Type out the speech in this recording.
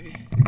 baby.